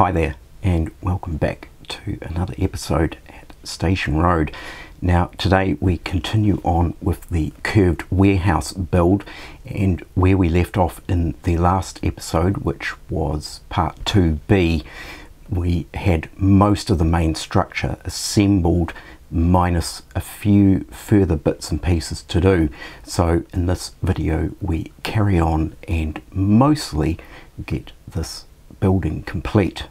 Hi there, and welcome back to another episode at Station Road. Now, today we continue on with the curved warehouse build, and where we left off in the last episode, which was part 2b, we had most of the main structure assembled minus a few further bits and pieces to do. So in this video we carry on and mostly get this building complete.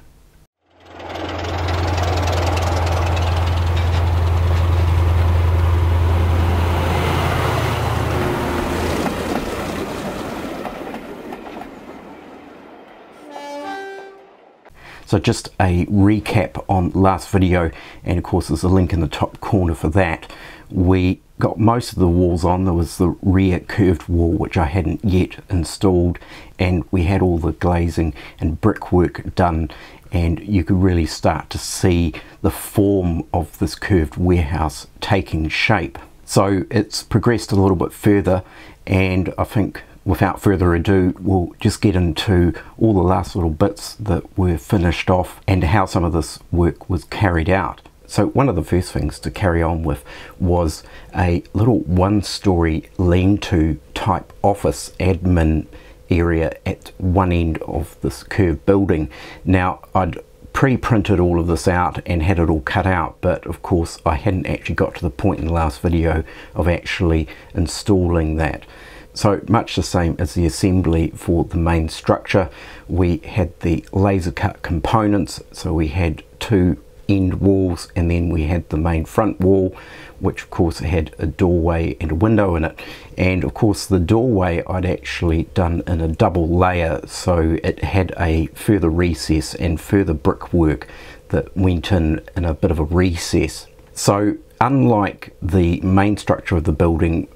So just a recap on last video, and of course there's a link in the top corner for that. We got most of the walls on. There was the rear curved wall, which I hadn't yet installed, and we had all the glazing and brickwork done, and you could really start to see the form of this curved warehouse taking shape. So it's progressed a little bit further, and I think without further ado, we'll just get into all the last little bits that were finished off and how some of this work was carried out. So one of the first things to carry on with was a little one-story lean-to type office admin area at one end of this curved building. Now I'd pre-printed all of this out and had it all cut out but of course I hadn't actually got to the point in the last video of actually installing that. So much the same as the assembly for the main structure, we had the laser cut components. So we had two end walls and then we had the main front wall which of course had a doorway and a window in it. And of course the doorway I'd actually done in a double layer so it had a further recess and further brickwork that went in in a bit of a recess. So unlike the main structure of the building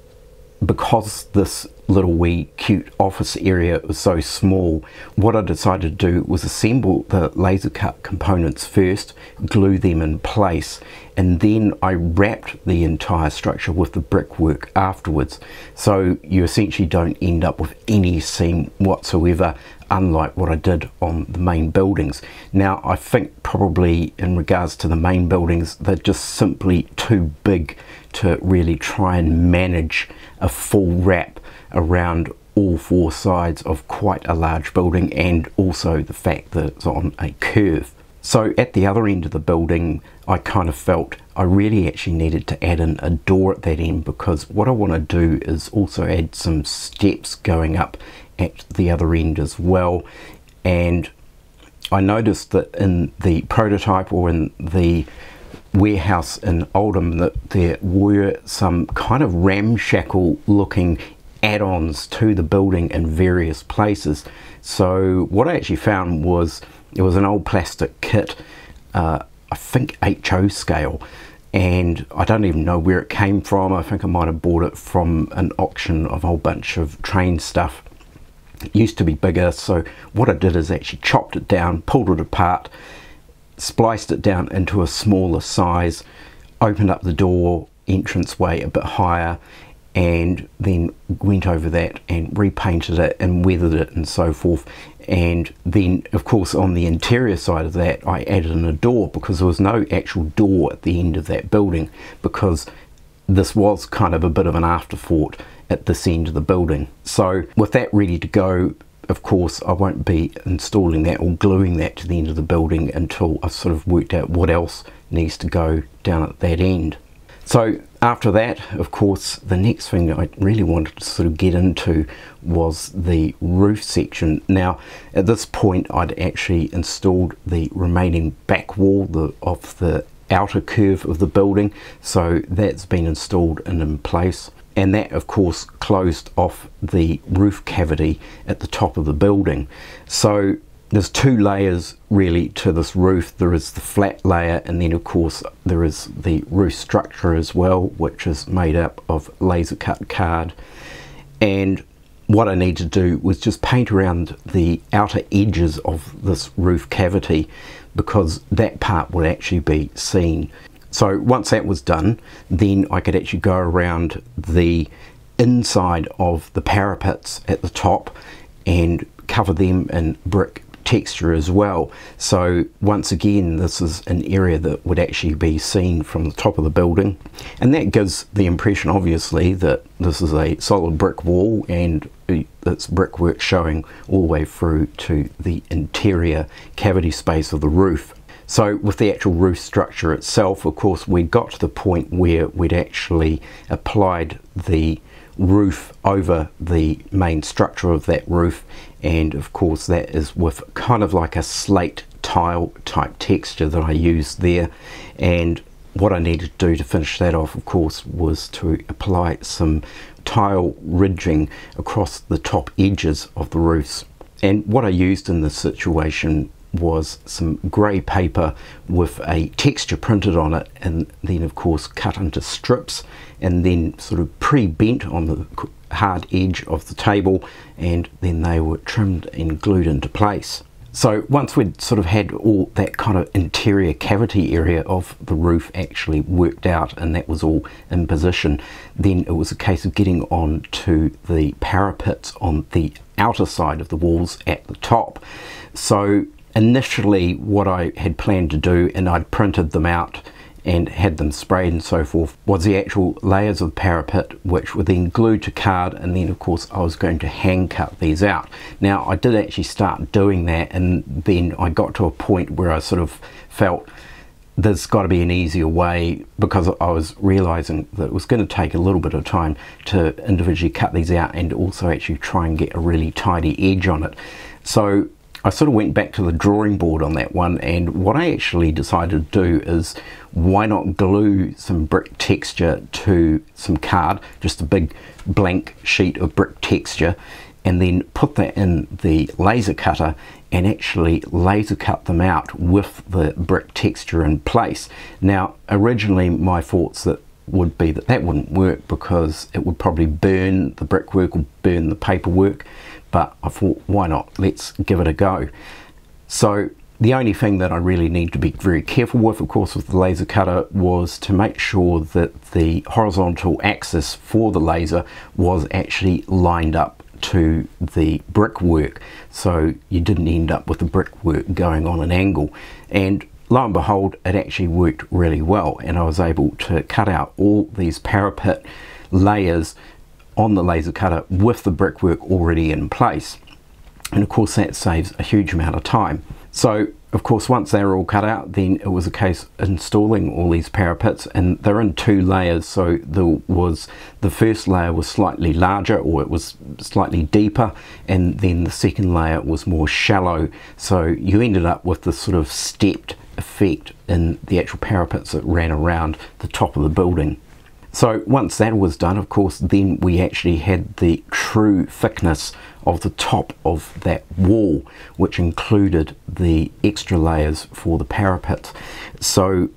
because this little wee cute office area it was so small, what I decided to do was assemble the laser cut components first, glue them in place, and then I wrapped the entire structure with the brickwork afterwards. So you essentially don't end up with any seam whatsoever unlike what I did on the main buildings. Now I think probably in regards to the main buildings they're just simply too big to really try and manage a full wrap around all four sides of quite a large building and also the fact that it's on a curve. So at the other end of the building I kind of felt I really actually needed to add in a door at that end because what I want to do is also add some steps going up at the other end as well and I noticed that in the prototype or in the warehouse in Oldham that there were some kind of ramshackle looking add-ons to the building in various places. So what I actually found was it was an old plastic kit, uh, I think HO scale, and I don't even know where it came from. I think I might have bought it from an auction of a whole bunch of train stuff. It used to be bigger, so what I did is actually chopped it down, pulled it apart, spliced it down into a smaller size, opened up the door entranceway a bit higher and then went over that and repainted it and weathered it and so forth. And then of course on the interior side of that I added in a door because there was no actual door at the end of that building because this was kind of a bit of an afterthought at this end of the building so with that ready to go of course I won't be installing that or gluing that to the end of the building until I've sort of worked out what else needs to go down at that end. So after that, of course, the next thing I really wanted to sort of get into was the roof section. Now, at this point, I'd actually installed the remaining back wall the, of the outer curve of the building, so that's been installed and in place and that of course closed off the roof cavity at the top of the building. So there's two layers really to this roof. There is the flat layer and then of course there is the roof structure as well which is made up of laser cut card. And what I need to do was just paint around the outer edges of this roof cavity because that part will actually be seen so once that was done, then I could actually go around the inside of the parapets at the top and cover them in brick texture as well. So once again, this is an area that would actually be seen from the top of the building. And that gives the impression, obviously, that this is a solid brick wall and uh, it's brickwork showing all the way through to the interior cavity space of the roof. So with the actual roof structure itself, of course, we got to the point where we'd actually applied the roof over the main structure of that roof. And of course that is with kind of like a slate tile type texture that I used there. And what I needed to do to finish that off of course was to apply some tile ridging across the top edges of the roofs. And what I used in this situation was some grey paper with a texture printed on it and then of course cut into strips and then sort of pre-bent on the hard edge of the table and then they were trimmed and glued into place. So once we'd sort of had all that kind of interior cavity area of the roof actually worked out and that was all in position, then it was a case of getting on to the parapets on the outer side of the walls at the top. So initially what I had planned to do and I'd printed them out and had them sprayed and so forth was the actual layers of parapet which were then glued to card and then of course I was going to hand cut these out. Now I did actually start doing that and then I got to a point where I sort of felt there's got to be an easier way because I was realizing that it was going to take a little bit of time to individually cut these out and also actually try and get a really tidy edge on it. So I sort of went back to the drawing board on that one and what I actually decided to do is why not glue some brick texture to some card, just a big blank sheet of brick texture and then put that in the laser cutter and actually laser cut them out with the brick texture in place. Now originally my thoughts that would be that that wouldn't work because it would probably burn the brickwork or burn the paperwork but I thought why not? Let's give it a go. So the only thing that I really need to be very careful with of course with the laser cutter was to make sure that the horizontal axis for the laser was actually lined up to the brickwork. So you didn't end up with the brickwork going on an angle. And lo and behold, it actually worked really well, and I was able to cut out all these parapet layers on the laser cutter with the brickwork already in place. And of course, that saves a huge amount of time. So, of course, once they were all cut out, then it was a case installing all these parapets, and they're in two layers. So there was the first layer was slightly larger, or it was slightly deeper, and then the second layer was more shallow. So you ended up with this sort of stepped effect in the actual parapets that ran around the top of the building. So once that was done, of course, then we actually had the true thickness of the top of that wall, which included the extra layers for the parapet. So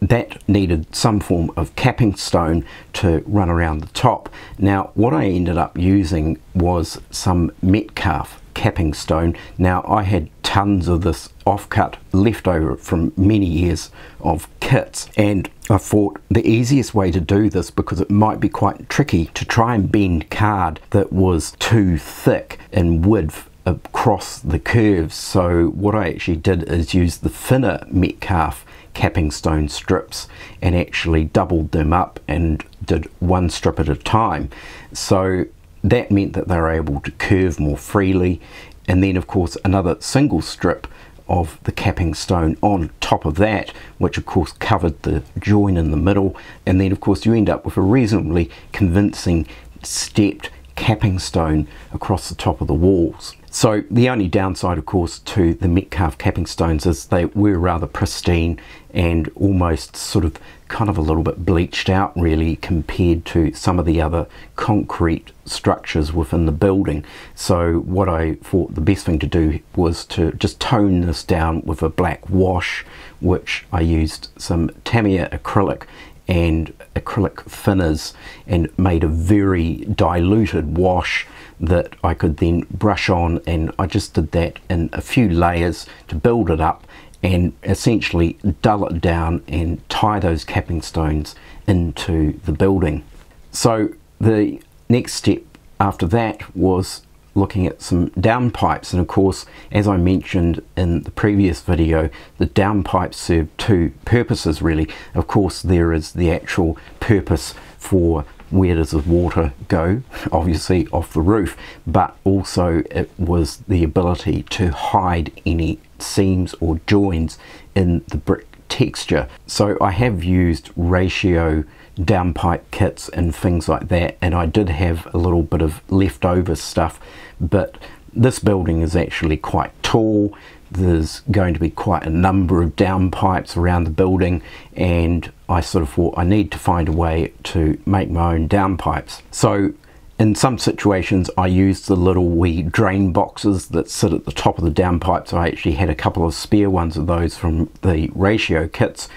that needed some form of capping stone to run around the top. Now, what I ended up using was some Metcalfe capping stone. Now I had tons of this offcut left over from many years of kits and I thought the easiest way to do this because it might be quite tricky to try and bend card that was too thick in width across the curves so what I actually did is use the thinner Metcalfe capping stone strips and actually doubled them up and did one strip at a time so that meant that they were able to curve more freely and then of course another single strip of the capping stone on top of that which of course covered the join in the middle and then of course you end up with a reasonably convincing stepped capping stone across the top of the walls. So the only downside of course to the Metcalfe capping stones is they were rather pristine and almost sort of kind of a little bit bleached out really compared to some of the other concrete structures within the building. So what I thought the best thing to do was to just tone this down with a black wash which I used some Tamiya acrylic and acrylic thinners and made a very diluted wash that I could then brush on and I just did that in a few layers to build it up and essentially dull it down and tie those capping stones into the building. So the next step after that was looking at some downpipes and of course as I mentioned in the previous video the downpipes serve two purposes really of course there is the actual purpose for where does the water go obviously off the roof but also it was the ability to hide any seams or joins in the brick texture. So I have used ratio downpipe kits and things like that and I did have a little bit of leftover stuff but this building is actually quite tall there's going to be quite a number of downpipes around the building and I sort of thought I need to find a way to make my own downpipes so in some situations I used the little wee drain boxes that sit at the top of the downpipes I actually had a couple of spare ones of those from the ratio kits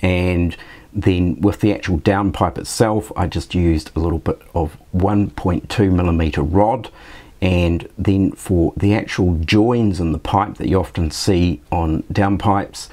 and then with the actual downpipe itself, I just used a little bit of 1.2 millimeter rod. And then for the actual joins in the pipe that you often see on downpipes,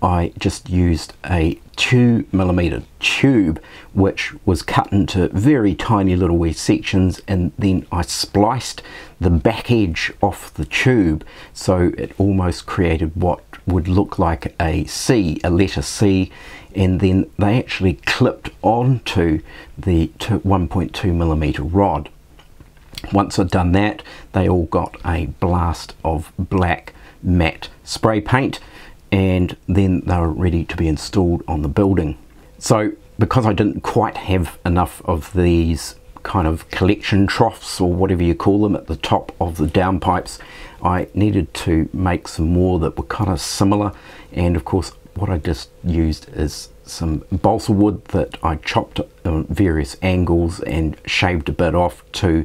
I just used a 2 millimeter tube which was cut into very tiny little wee sections and then I spliced the back edge off the tube so it almost created what would look like a C, a letter C and then they actually clipped onto the 1.2 millimeter rod. Once I'd done that, they all got a blast of black matte spray paint and then they were ready to be installed on the building. So because I didn't quite have enough of these kind of collection troughs or whatever you call them at the top of the downpipes, I needed to make some more that were kind of similar and of course what I just used is some balsa wood that I chopped at various angles and shaved a bit off to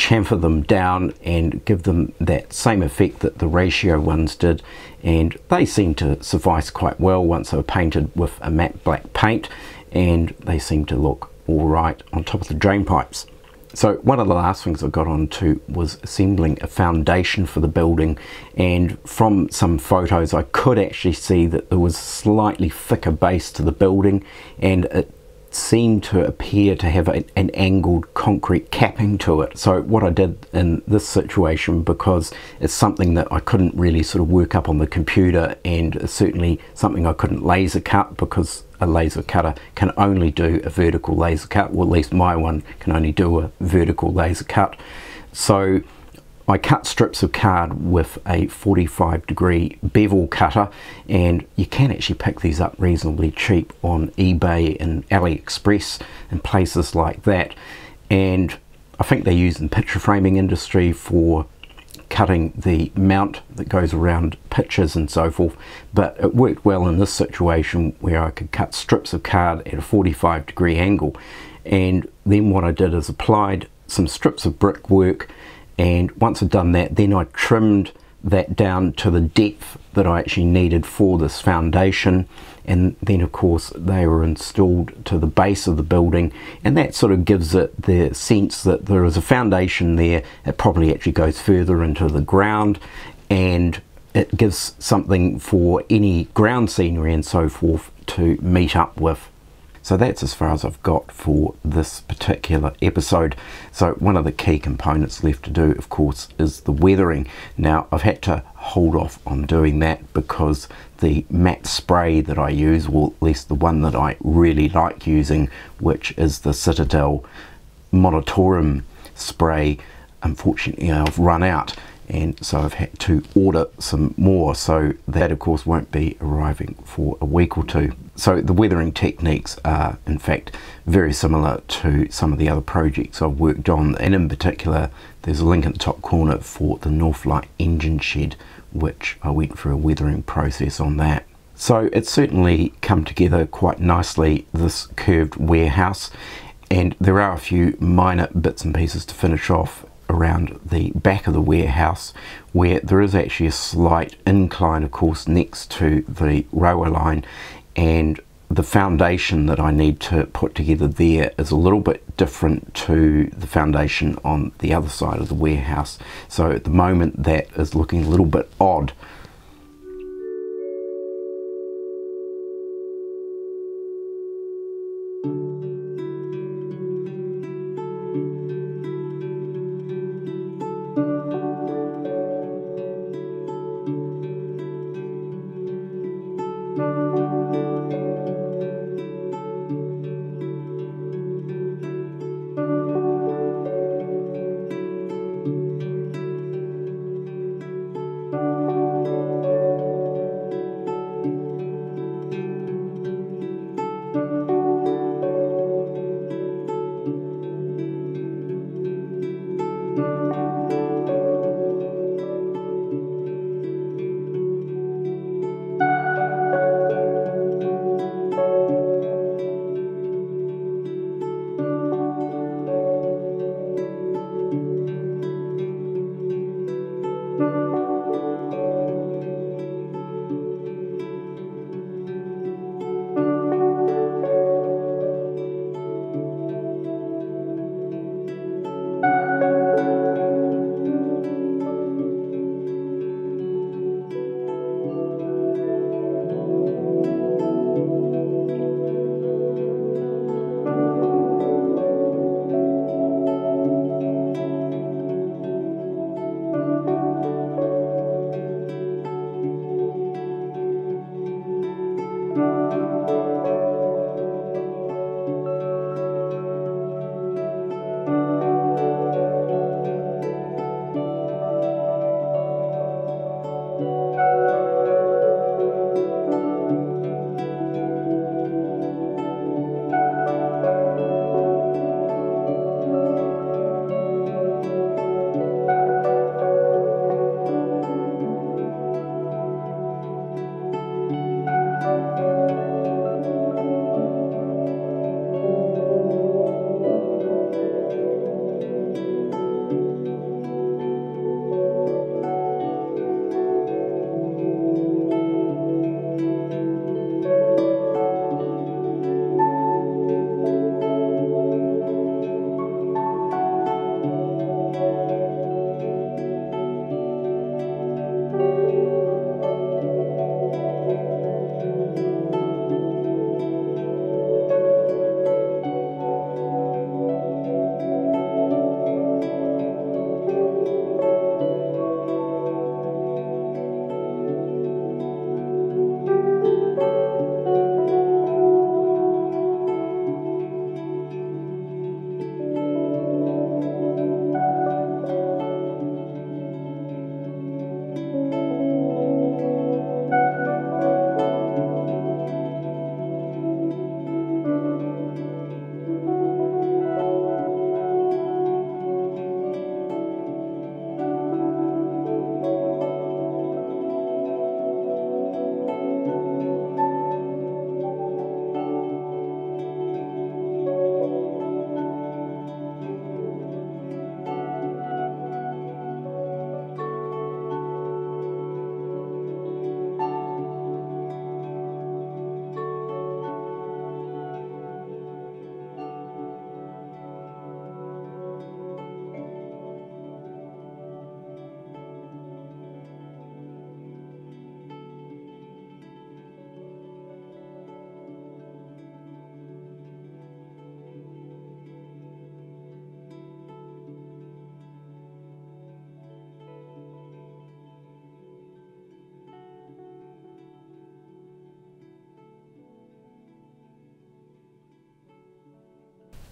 chamfer them down and give them that same effect that the ratio ones did and they seem to suffice quite well once they were painted with a matte black paint and they seem to look all right on top of the drain pipes. So one of the last things I got onto was assembling a foundation for the building and from some photos I could actually see that there was a slightly thicker base to the building and it seemed to appear to have an angled concrete capping to it. So what I did in this situation, because it's something that I couldn't really sort of work up on the computer and certainly something I couldn't laser cut because a laser cutter can only do a vertical laser cut, or at least my one can only do a vertical laser cut. So I cut strips of card with a 45 degree bevel cutter and you can actually pick these up reasonably cheap on eBay and AliExpress and places like that. And I think they use in picture framing industry for cutting the mount that goes around pictures and so forth. But it worked well in this situation where I could cut strips of card at a 45 degree angle. And then what I did is applied some strips of brickwork and once I'd done that then I trimmed that down to the depth that I actually needed for this foundation. And then of course they were installed to the base of the building. And that sort of gives it the sense that there is a foundation there. It probably actually goes further into the ground. And it gives something for any ground scenery and so forth to meet up with so that's as far as I've got for this particular episode. So one of the key components left to do, of course, is the weathering. Now I've had to hold off on doing that because the matte spray that I use, or at least the one that I really like using, which is the Citadel Munitorum spray, unfortunately I've run out and so I've had to order some more so that of course won't be arriving for a week or two. So the weathering techniques are in fact very similar to some of the other projects I've worked on and in particular there's a link in the top corner for the Northlight engine shed which I went through a weathering process on that. So it's certainly come together quite nicely this curved warehouse and there are a few minor bits and pieces to finish off around the back of the warehouse where there is actually a slight incline of course next to the railway line. And the foundation that I need to put together there is a little bit different to the foundation on the other side of the warehouse. So at the moment that is looking a little bit odd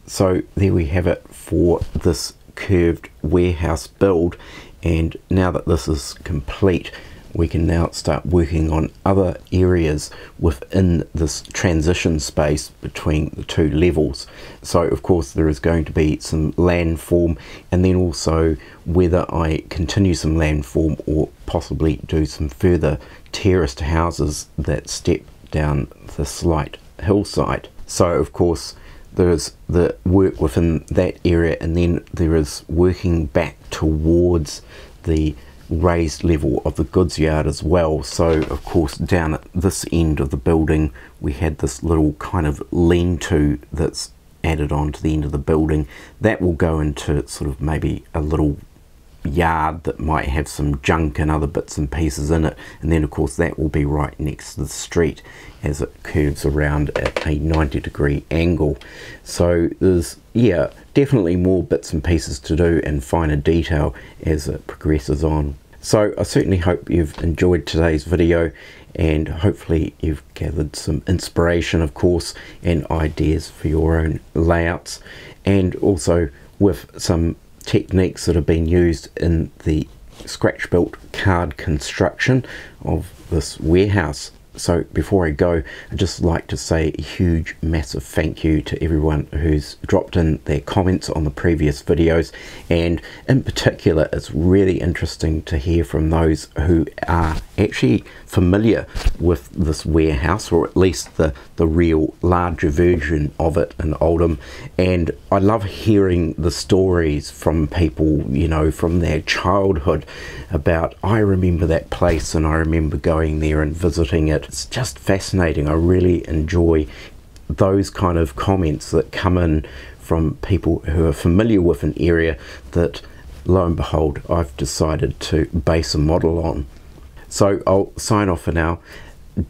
so there we have it for this curved warehouse build and now that this is complete we can now start working on other areas within this transition space between the two levels. So of course there is going to be some landform and then also whether I continue some landform or possibly do some further terraced houses that step down the slight hillside. So of course there's the work within that area and then there is working back towards the raised level of the goods yard as well. So of course down at this end of the building we had this little kind of lean-to that's added on to the end of the building. That will go into sort of maybe a little yard that might have some junk and other bits and pieces in it. And then of course that will be right next to the street as it curves around at a 90 degree angle. So there's yeah definitely more bits and pieces to do and finer detail as it progresses on. So I certainly hope you've enjoyed today's video and hopefully you've gathered some inspiration of course and ideas for your own layouts. And also with some techniques that have been used in the scratch built card construction of this warehouse so before I go, I'd just like to say a huge, massive thank you to everyone who's dropped in their comments on the previous videos. And in particular, it's really interesting to hear from those who are actually familiar with this warehouse, or at least the, the real larger version of it in Oldham. And I love hearing the stories from people, you know, from their childhood about, I remember that place and I remember going there and visiting it it's just fascinating. I really enjoy those kind of comments that come in from people who are familiar with an area that lo and behold I've decided to base a model on. So I'll sign off for now.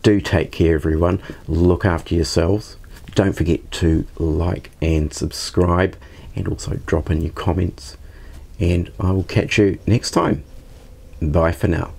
Do take care everyone. Look after yourselves. Don't forget to like and subscribe and also drop in your comments. And I will catch you next time. Bye for now.